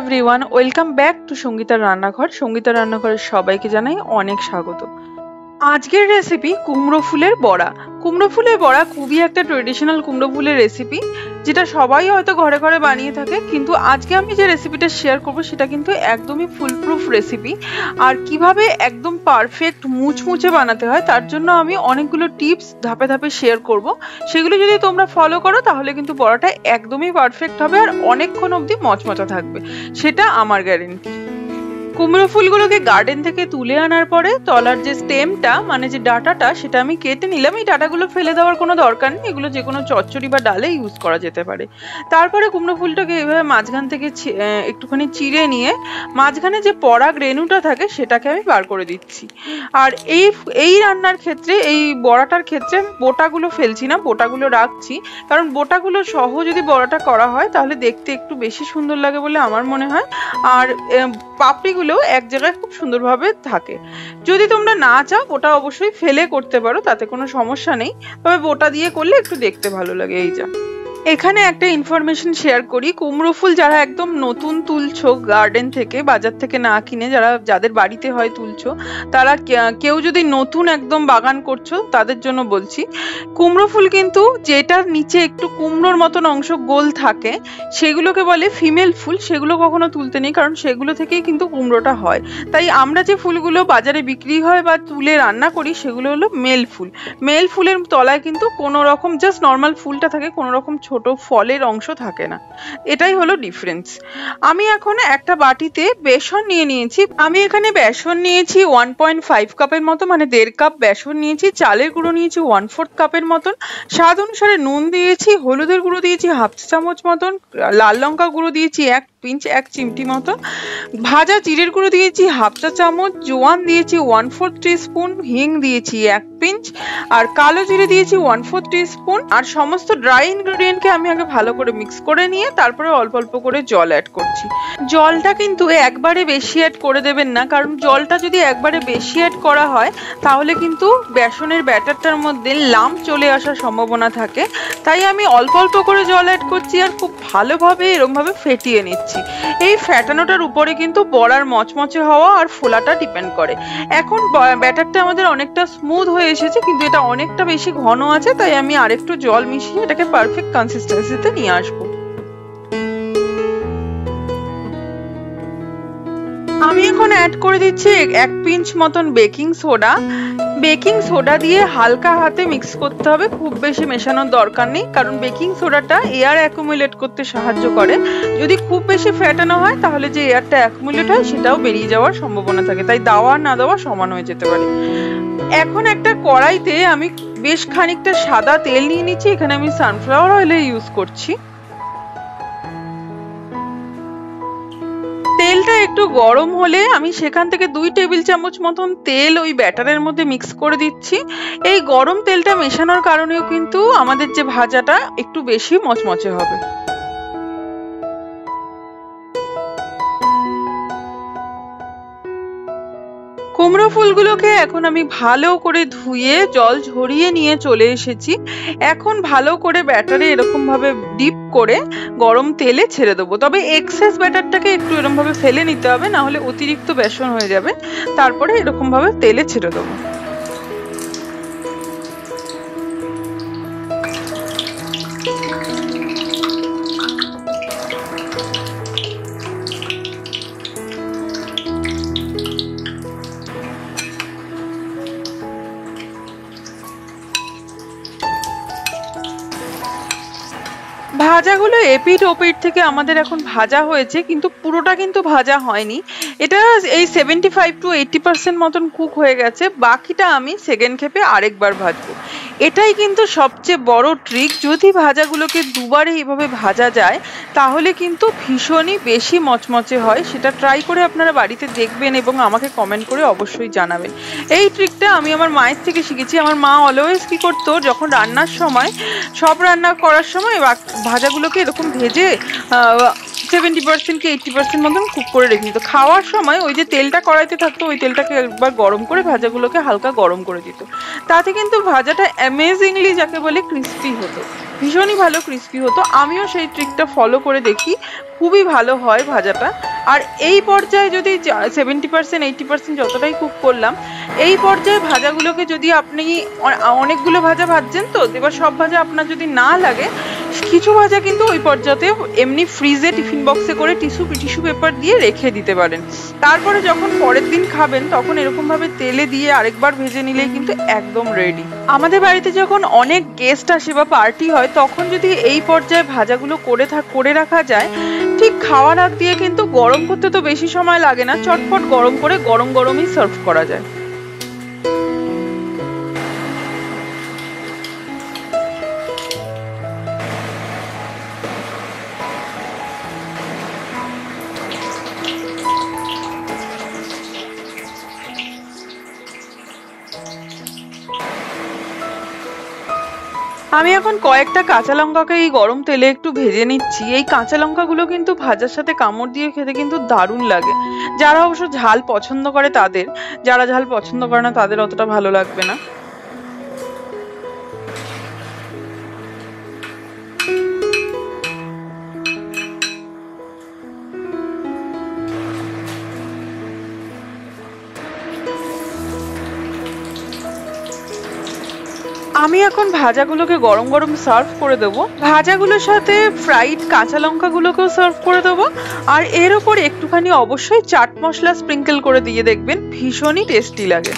Everyone welcome back to সঙ্গীতার রান্নাঘর সঙ্গীতার রান্নাঘরের সবাইকে জানাই অনেক স্বাগত। আজকের রেসিপি কুমড়ো ফুলের বড়া। কুমড়ো ফুলের বড়া খুবই একটা ট্রেডিশনাল কুমড়ো ফুলের রেসিপি যেটা সবাই হয়তো ঘরে ঘরে বানিয়ে থাকে, কিন্তু আজকে আমি যে রেসিপিটা শেয়ার করব সেটা কিন্তু একদমই ফুলপ্রুফ রেসিপি আর কীভাবে একদম পারফেক্ট মুচমুচে বানাতে হয়, তার জন্য আমি অনেকগুলো টিপস ধাপে ধাপে শেয়ার করব। সেগুলো যদি তোমরা ফলো করো, তাহলে কিন্তু বড়াটা একদমই পারফেক্ট হবে আর অনেকক্ষণ অবধি মচমচা থাকবে। সেটা আমার গ্যারেন্টি কুমড়ো ফুলগুলোকে গার্ডেন থেকে তুলে আনার পরে তলার যে স্টেমটা মানে যে ডাটাটা, সেটা আমি কেটে নিলাম। এই ডাটাগুলো ফেলে দেওয়ার কোনো দরকার নেই। এগুলো যে কোনো চচ্চড়ি বা ডালে ইউজ করা যেতে পারে। তারপরে কুমড়ো ফুলটাকে এইভাবে মাঝখান থেকে একটুখানি চিড়ে নিয়ে মাঝখানে যে পরাগ রেণুটা থাকে, সেটাকে আমি বার করে দিচ্ছি। আর এই এই রান্নার ক্ষেত্রে, এই বড়াটার ক্ষেত্রে বোটাগুলো ফেলছি না, বোটাগুলো রাখছি। কারণ বোটাগুলো সহ যদি বড়াটা করা হয়, তাহলে দেখতে একটু বেশি সুন্দর লাগে বলে আমার মনে হয়। আর পাপড়িগুলো গুলো এক জায়গায় খুব সুন্দরভাবে থাকে। যদি তোমরা না চাও, ওটা অবশ্যই ফেলে করতে পারো, তাতে কোনো সমস্যা নেই। তবে ওটা দিয়ে করলে একটু দেখতে ভালো লাগে, এই যা। এখানে একটা ইনফরমেশন শেয়ার করি। কুমড়ো ফুল যারা একদম নতুন তুলছো গার্ডেন থেকে, বাজার থেকে না কিনে, যারা, যাদের বাড়িতে হয় তুলছো, তারা কেউ যদি নতুন একদম বাগান করছ, তাদের জন্য বলছি, কুমড়ো ফুল কিন্তু যেটার নিচে একটু কুমড়োর মতন অংশ গোল থাকে, সেগুলোকে বলে ফিমেল ফুল, সেগুলো কখনো তুলতে নেই, কারণ সেগুলো থেকেই কিন্তু কুমড়োটা হয়। তাই আমরা যে ফুলগুলো বাজারে বিক্রি হয় বা তুলে রান্না করি, সেগুলো হলো মেল ফুল। মেল ফুলের তলায় কিন্তু কোনো রকম জাস্ট নর্মাল ফুলটা থাকে, কোনো রকম ছোট ফলের অংশ থাকে না। এটাই হলো ডিফারেন্স আমি এখন একটা বাটিতে বেসন নিয়ে নিয়েছি। আমি এখানে বেসন নিয়েছি ওয়ান পয়েন্ট ফাইভ কাপের মতো মানে দেড় কাপ বেসন নিয়েছি, চালের গুঁড়ো নিয়েছি ওয়ান ফোর্থ কাপের মতন। স্বাদ অনুসারে নুন দিয়েছি, হলুদের গুঁড়ো দিয়েছি হাফ চামচ মতন, লাল লঙ্কা গুঁড়ো দিয়েছি, এক পিঞ্চ এক চিমটি মতো। ভাজা জিরের গুঁড়ো দিয়েছি, হাফ চা চামচ। জোয়ান দিয়েছি ওয়ান ফোর্থ স্পুন হিং দিয়েছি, এক পিঞ্চ। আর কালো জিরে দিয়েছি ওয়ান ফোর্থ স্পুন আর সমস্ত ড্রাই ইনগ্রেডিয়েন্টকে আমি আগে ভালো করে মিক্স করে নিয়ে, তারপরে অল্প অল্প করে জল অ্যাড করছি। জলটা কিন্তু একবারে বেশি অ্যাড করে দেবেন না, কারণ জলটা যদি একবারে বেশি অ্যাড করা হয়, তাহলে কিন্তু বেসনের ব্যাটারটার মধ্যে লাম চলে আসার সম্ভাবনা থাকে। তাই আমি অল্প অল্প করে জল অ্যাড করছি আর খুব ভালোভাবে, এরমভাবে ফেটিয়ে নিচ্ছি। দিচ্ছি এই ফ্যাটানোটার উপরে কিন্তু বড়ার মচমচে হওয়া আর ফোলাটা ডিপেন্ড করে। এখন ব্যাটারটা আমাদের অনেকটা স্মুথ হয়ে এসেছে, কিন্তু এটা অনেকটা বেশি ঘন আছে, তাই আমি আরেকটু জল মিশিয়ে এটাকে পারফেক্ট কনসিস্টেন্সিতে নিয়ে আসব। আমি এখন অ্যাড করে দিচ্ছি এক পিঞ্চ মতন বেকিং সোডা বেকিং সোডা দিয়ে হালকা হাতে মিক্স করতে হবে, খুব বেশি মেশানোর দরকার নেই, কারণ বেকিং সোডাটা এয়ার অ্যাকুমুলেট করতে সাহায্য করে। যদি খুব বেশি ফ্যাটানো হয়, তাহলে যে এয়ারটা অ্যাকুমুলেট হয়, সেটাও বেরিয়ে যাওয়ার সম্ভাবনা থাকে। তাই দেওয়া না দেওয়া সমান হয়ে যেতে পারে। এখন একটা কড়াইতে আমি বেশ খানিকটা সাদা তেল নিয়ে নিচ্ছি, এখানে আমি সানফ্লাওয়ার অয়েলে ইউজ করছি। একটু গরম হলে আমি সেখান থেকে দুই টেবিল চামচ মতন তেল ওই ব্যাটারের মধ্যে মিক্স করে দিচ্ছি। এই গরম তেলটা মেশানোর কারণেও কিন্তু আমাদের যে ভাজাটা একটু বেশি মচমচে হবে। কুমড়ো ফুলগুলোকে এখন আমি ভালো করে ধুয়ে জল ঝরিয়ে নিয়ে চলে এসেছি। এখন ভালো করে ব্যাটারে এরকম ভাবে ডিপ করে গরম তেলে ছেড়ে দেবো। তবে এক্সেস ব্যাটারটাকে একটু এরকম ভাবে ফেলে নিতে হবে না হলে অতিরিক্ত বেসন হয়ে যাবে। তারপরে এরকমভাবে তেলে ছেড়ে দেবো। ভাজাগুলো এপিট ওপিট থেকে আমাদের এখন ভাজা হয়েছে কিন্তু পুরোটা কিন্তু ভাজা হয়নি। এটা এই seventy five to eighty percent মতন কুক হয়ে গেছে। বাকিটা আমি সেকেন্ড খেপে আরেকবার ভাজবো। এটাই কিন্তু সবচেয়ে বড় ট্রিক যদি ভাজাগুলোকে দুবারে এইভাবে ভাজা যায়, তাহলে কিন্তু ভীষণই বেশি মচমচে হয়। সেটা ট্রাই করে আপনারা বাড়িতে দেখবেন এবং আমাকে কমেন্ট করে অবশ্যই জানাবেন। এই ট্রিকটা আমি আমার মায়ের থেকে শিখেছি। আমার মা অলওয়েজ কি করতো, যখন রান্নার সময়, সব রান্না করার সময় ভাজাগুলোকে এরকম ভেজে সেভেন্টি পার্সেন্ট কি এইটটি পার্সেন্ট মতন কুক করে রেখে দিত। খাওয়ার সময় ওই যে তেলটা কড়াইতে থাকতো, ওই তেলটাকে একবার গরম করে ভাজাগুলোকে হালকা গরম করে দিত। তাতে কিন্তু ভাজাটা অ্যামেজিংলি যাকে বলে ক্রিস্পি হতো। ভীষণই ভালো ক্রিস্পি হতো। আমিও সেই ট্রিকটা ফলো করে দেখি। খুবই ভালো হয় ভাজাটা। আর এই পর্যায়ে যদি সেভেন্টি পার্সেন্ট এইটি পার্সেন্ট যতটাই কুক করলাম, এই পর্যায়ে ভাজাগুলোকে যদি আপনি অনেকগুলো ভাজা ভাজছেন তো, এবার সব ভাজা আপনার যদি না লাগে কিছু ভাজা কিন্তু ওই পর্যায়ে এমনি ফ্রিজে টিফিন বক্সে করে টিস্যু টিস্যু পেপার দিয়ে রেখে দিতে পারেন। তারপরে যখন পরের দিন খাবেন, তখন এরকম ভাবে তেলে দিয়ে আরেকবার ভেজে নিলেই কিন্তু একদম রেডি আমাদের বাড়িতে যখন অনেক গেস্ট আসে বা পার্টি হয়, তখন যদি এই পর্যায়ে ভাজাগুলো করে থাক করে রাখা যায়, ঠিক খাওয়ার আগ দিয়ে কিন্তু গরম করতে তো বেশি সময় লাগে না, চটপট গরম করে গরম গরমই সার্ভ করা যায়। আমি এখন কয়েকটা কাঁচা লঙ্কাকে এই গরম তেলে একটু ভেজে নিচ্ছি। এই কাঁচা লঙ্কাগুলো কিন্তু ভাজার সাথে কামড় দিয়ে খেতে কিন্তু দারুণ লাগে। যারা অবশ্য ঝাল পছন্দ করে তাদের, যারা ঝাল পছন্দ করে না তাদের অতটা ভালো লাগবে না। আমি এখন ভাজাগুলোকে গরম গরম সার্ভ করে দেব। ভাজাগুলোর সাথে ফ্রাইড কাঁচা লঙ্কাগুলোকেও সার্ভ করে দেবো। আর এর ওপর একটুখানি অবশ্যই চাট মশলা স্প্রিঙ্কেল করে দিয়ে দেখবেন, ভীষণই টেস্টি লাগে।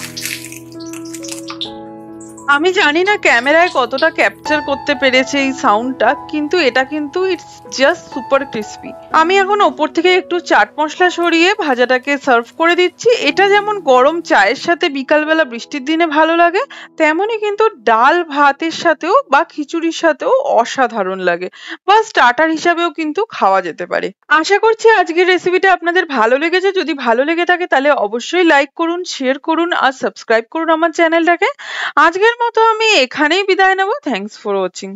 আমি জানি না ক্যামেরায় কতটা ক্যাপচার করতে পেরেছে এই সাউন্ডটা, কিন্তু এটা কিন্তু ইটস জাস্ট সুপার ক্রিস্পি আমি এখন ওপর থেকে একটু চাট মশলা সরিয়ে ভাজাটাকে সার্ভ করে দিচ্ছি। এটা যেমন গরম চায়ের সাথে বিকালবেলা বৃষ্টির দিনে ভালো লাগে, তেমনই কিন্তু ডাল ভাতের সাথেও বা খিচুড়ির সাথেও অসাধারণ লাগে বা স্টার্টার হিসাবেও কিন্তু খাওয়া যেতে পারে। আশা করছি আজকের রেসিপিটা আপনাদের ভালো লেগেছে। যদি ভালো লেগে থাকে তাহলে অবশ্যই লাইক করুন শেয়ার করুন আর সাবস্ক্রাইব করুন আমার চ্যানেলটাকে আজকের মতো আমি এখানেই বিদায় নেব। Thanks for watching